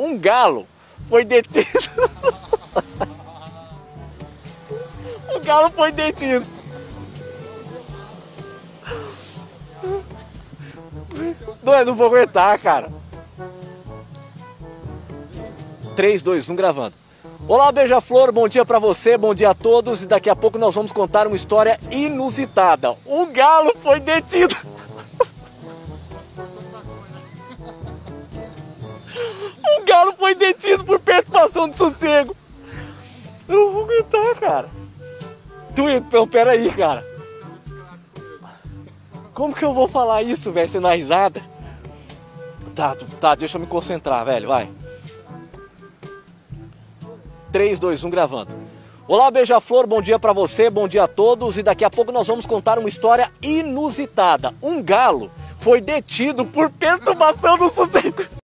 Um galo foi detido. o galo foi detido. Dois, não vou aguentar, cara. 3, 2, 1 gravando. Olá, Beija-Flor, bom dia para você, bom dia a todos. E daqui a pouco nós vamos contar uma história inusitada. Um galo foi detido. foi detido por perturbação de sossego. Eu não vou aguentar, cara. Tu, então, peraí, cara. Como que eu vou falar isso, velho, sendo a risada? Tá, tá, deixa eu me concentrar, velho, vai. 3, 2, 1, gravando. Olá, Beija-Flor, bom dia para você, bom dia a todos. E daqui a pouco nós vamos contar uma história inusitada. Um galo foi detido por perturbação do sossego.